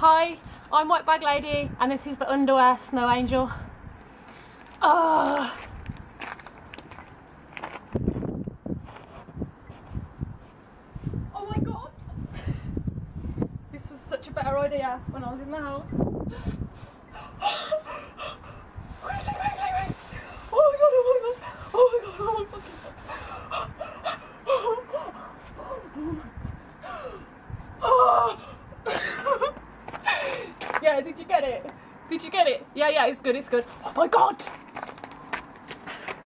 Hi, I'm White Bag Lady, and this is the underwear Snow Angel. Oh. Oh my god! This was such a better idea when I was in the house. Oh my god, oh my god, oh my god, oh my fucking god. Oh. Yeah, did you get it? Did you get it? Yeah, yeah, it's good, it's good. Oh my god!